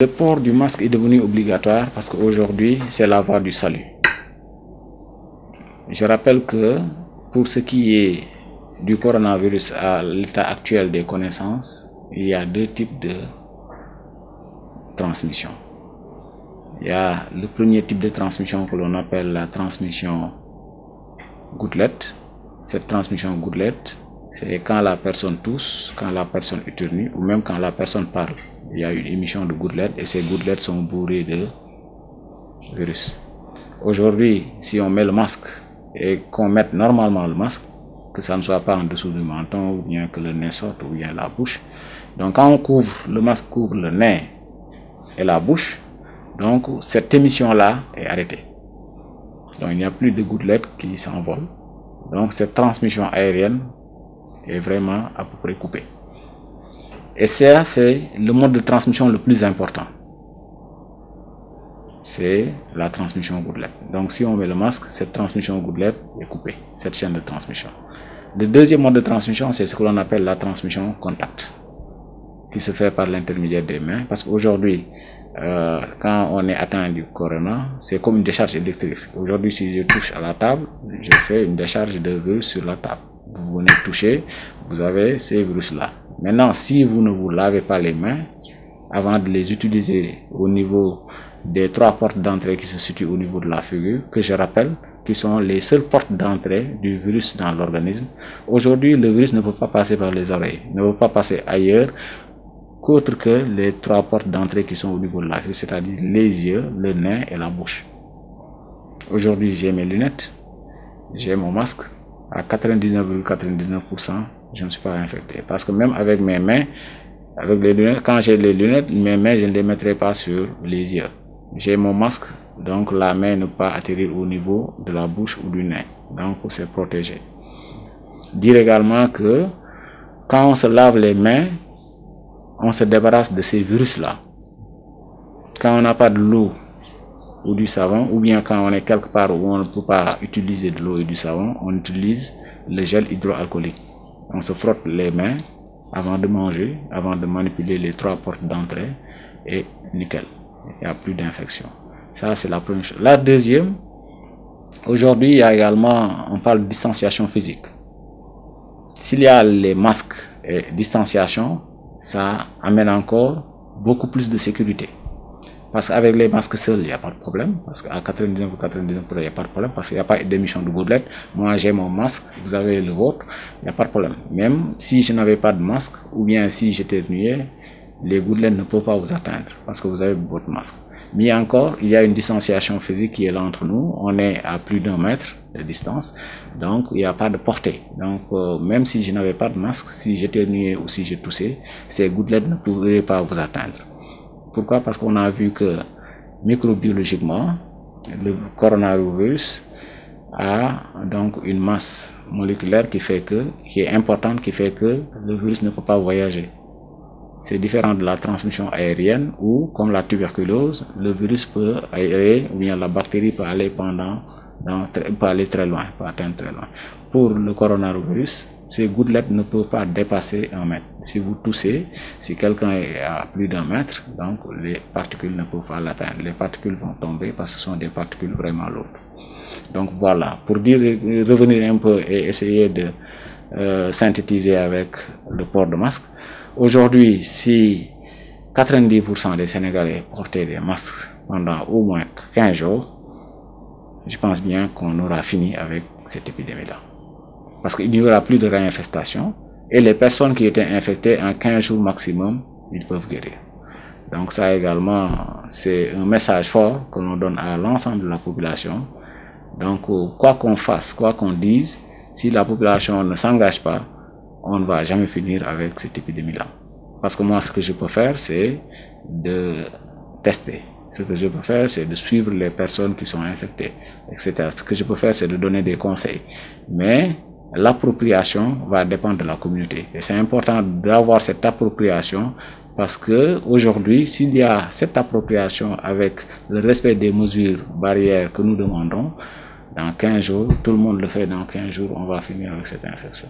Le port du masque est devenu obligatoire parce qu'aujourd'hui, c'est la voie du salut. Je rappelle que pour ce qui est du coronavirus à l'état actuel des connaissances, il y a deux types de transmission. Il y a le premier type de transmission que l'on appelle la transmission gouttelette. Cette transmission gouttelette, c'est quand la personne tousse, quand la personne éternue ou même quand la personne parle. Il y a une émission de gouttelettes et ces gouttelettes sont bourrées de virus. Aujourd'hui, si on met le masque et qu'on mette normalement le masque, que ça ne soit pas en dessous du menton ou bien que le nez sorte ou bien la bouche. Donc quand on couvre, le masque couvre le nez et la bouche, donc cette émission-là est arrêtée. Donc il n'y a plus de gouttelettes qui s'envolent. Donc cette transmission aérienne est vraiment à peu près coupée. Et ça, c'est le mode de transmission le plus important. C'est la transmission gouttelette. Donc si on met le masque, cette transmission gouttelette est coupée, cette chaîne de transmission. Le deuxième mode de transmission, c'est ce que l'on appelle la transmission contact, qui se fait par l'intermédiaire des mains. Parce qu'aujourd'hui, euh, quand on est atteint du corona, c'est comme une décharge électrique. Aujourd'hui, si je touche à la table, je fais une décharge de virus sur la table. Vous venez toucher, vous avez ces virus-là. Maintenant, si vous ne vous lavez pas les mains, avant de les utiliser au niveau des trois portes d'entrée qui se situent au niveau de la figure, que je rappelle, qui sont les seules portes d'entrée du virus dans l'organisme. Aujourd'hui, le virus ne peut pas passer par les oreilles, ne peut pas passer ailleurs qu'autre que les trois portes d'entrée qui sont au niveau de la figure, c'est-à-dire les yeux, le nez et la bouche. Aujourd'hui, j'ai mes lunettes, j'ai mon masque, à 99,99%, je ne suis pas infecté. Parce que même avec mes mains, avec les lunettes, quand j'ai les lunettes, mes mains, je ne les mettrai pas sur les yeux. J'ai mon masque, donc la main ne peut pas atterrir au niveau de la bouche ou du nez. Donc c'est protégé. Dire également que quand on se lave les mains, on se débarrasse de ces virus-là. Quand on n'a pas de l'eau ou du savon, ou bien quand on est quelque part où on ne peut pas utiliser de l'eau et du savon, on utilise le gel hydroalcoolique. On se frotte les mains avant de manger, avant de manipuler les trois portes d'entrée et nickel. Il n'y a plus d'infection. Ça, c'est la première chose. La deuxième, aujourd'hui, il y a également, on parle de distanciation physique. S'il y a les masques et distanciation, ça amène encore beaucoup plus de sécurité. Parce qu'avec les masques seuls, il n'y a pas de problème. Parce qu'à 99 ou 99, il n'y a pas de problème. Parce qu'il n'y a pas d'émission de gouttelettes. Moi, j'ai mon masque, vous avez le vôtre, il n'y a pas de problème. Même si je n'avais pas de masque, ou bien si j'étais nué, les gouttelettes ne peuvent pas vous atteindre. Parce que vous avez votre masque. Mais encore, il y a une distanciation physique qui est là entre nous. On est à plus d'un mètre de distance. Donc, il n'y a pas de portée. Donc, euh, même si je n'avais pas de masque, si j'étais nué ou si je toussais, ces gouttelettes ne pourraient pas vous atteindre. Pourquoi? Parce qu'on a vu que microbiologiquement, le coronavirus a donc une masse moléculaire qui fait que, qui est importante, qui fait que le virus ne peut pas voyager. C'est différent de la transmission aérienne où, comme la tuberculose, le virus peut aérer ou bien la bactérie peut aller pendant, aller très loin, atteindre très loin. Pour le coronavirus, ces gouttelettes ne peuvent pas dépasser un mètre. Si vous toussez, si quelqu'un est à plus d'un mètre, donc les particules ne peuvent pas l'atteindre. Les particules vont tomber parce que ce sont des particules vraiment lourdes. Donc voilà, pour dire, revenir un peu et essayer de euh, synthétiser avec le port de masque. Aujourd'hui, si 90% des Sénégalais portaient des masques pendant au moins 15 jours, je pense bien qu'on aura fini avec cette épidémie-là parce qu'il n'y aura plus de réinfestation et les personnes qui étaient infectées en 15 jours maximum, ils peuvent guérir. Donc ça également, c'est un message fort que l'on donne à l'ensemble de la population. Donc quoi qu'on fasse, quoi qu'on dise, si la population ne s'engage pas, on ne va jamais finir avec cette épidémie-là. Parce que moi, ce que je peux faire, c'est de tester. Ce que je peux faire, c'est de suivre les personnes qui sont infectées, etc. Ce que je peux faire, c'est de donner des conseils. Mais l'appropriation va dépendre de la communauté. Et c'est important d'avoir cette appropriation parce que aujourd'hui, s'il y a cette appropriation avec le respect des mesures barrières que nous demandons, dans 15 jours, tout le monde le fait dans 15 jours, on va finir avec cette infection.